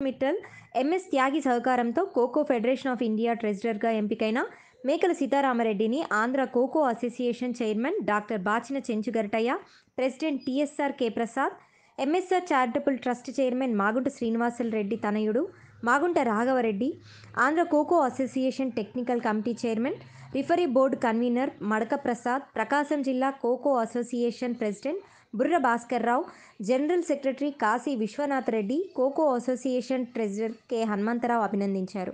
Mittal MS Tyagi సహకారంతో kho kho federation of India ట్రెజరర్గా ఎంపికైన Mekala సీతారామరెడ్డిని Andhra kho kho association chairman doctor Bachina Chenchugarataiah president TSR K Prasad MSR charitable trust chairman Magunta Srinivasulu Reddy తనయుడు Magunta Raghavareddy Andhra kho kho association technical committee chairman referee board convener Madaka Prasad Prakasam జిల్లా kho kho association president Burra Bhaskararao general secretary Kashi Vishwanath Reddy kho kho association treasurer K Hanumantharao అభినందించారు.